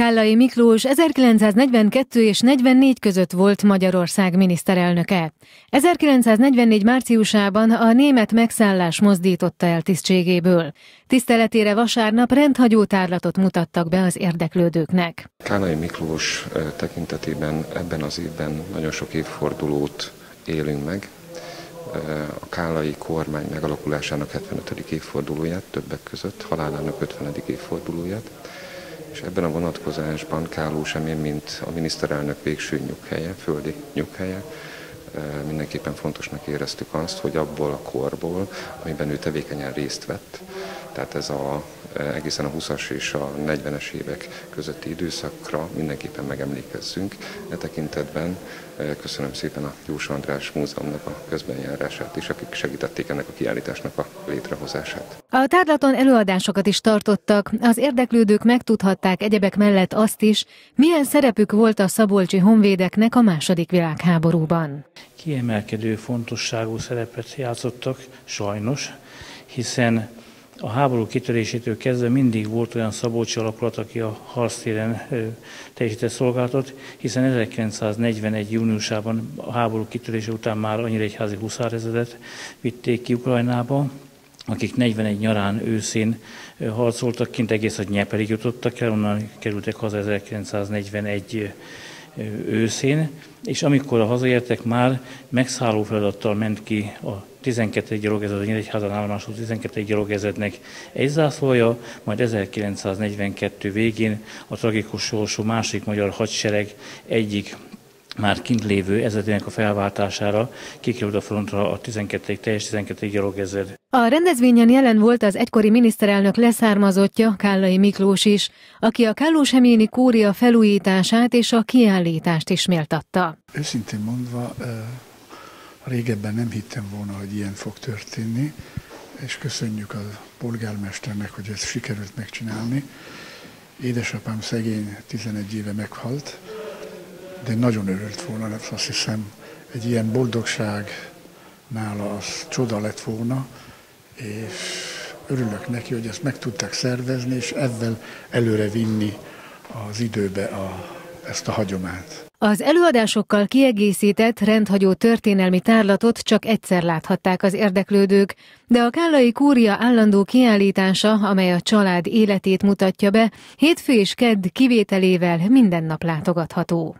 Kállai Miklós 1942 és 44 között volt Magyarország miniszterelnöke. 1944 márciusában a német megszállás mozdította el tisztségéből. Tiszteletére vasárnap rendhagyó tárlatot mutattak be az érdeklődőknek. Kállai Miklós tekintetében ebben az évben nagyon sok évfordulót élünk meg. A Kállai kormány megalakulásának 75. évfordulóját többek között, halálának 50. évfordulóját és ebben a vonatkozásban Káló Semén, mint a miniszterelnök végső nyughelye, földi nyughelye, mindenképpen fontosnak éreztük azt, hogy abból a korból, amiben ő tevékenyen részt vett, tehát ez a egészen a 20-as és a 40-es évek közötti időszakra mindenképpen megemlékezzünk. E tekintetben köszönöm szépen a Jós András Múzeumnak a közbenjárását is, akik segítették ennek a kiállításnak a létrehozását. A tárlaton előadásokat is tartottak, az érdeklődők megtudhatták egyebek mellett azt is, milyen szerepük volt a szabolcsi honvédeknek a második világháborúban. Kiemelkedő fontosságú szerepet játszottak, sajnos, hiszen a háború kitörésétől kezdve mindig volt olyan Szabolcsi alakulat, aki a harctéren teljesített szolgálatot, hiszen 1941. júniusában a háború kitörése után már annyira egy házi huszárezredet vitték ki Ukrajnába, akik 41 nyarán őszén harcoltak kint, egész a Nyeperig jutottak el, onnan kerültek haza 1941 őszén, és amikor a hazaértek már megszálló feladattal ment ki a 12. gyalogezred, a Nyíregyházan állomású 12. gyalogezrednek egy zászlója, majd 1942 végén a tragikus sorsú másik magyar hadsereg egyik már kint lévő ezredének a felváltására kikerült a frontra a 12. teljes 12. gyalogezred. A rendezvényen jelen volt az egykori miniszterelnök leszármazottja, Kállai Miklós is, aki a Kállós-Heményi kúria felújítását és a kiállítást is méltatta. Őszintén mondva, régebben nem hittem volna, hogy ilyen fog történni, és köszönjük a polgármesternek, hogy ezt sikerült megcsinálni. Édesapám szegény 11 éve meghalt, de nagyon örült volna, azt hiszem, egy ilyen boldogság nála az csoda lett volna, és örülök neki, hogy ezt meg tudták szervezni, és ezzel előre vinni az időbe a, ezt a hagyományt. Az előadásokkal kiegészített rendhagyó történelmi tárlatot csak egyszer láthatták az érdeklődők, de a Kállai Kúria állandó kiállítása, amely a család életét mutatja be, hétfő és kedd kivételével minden nap látogatható.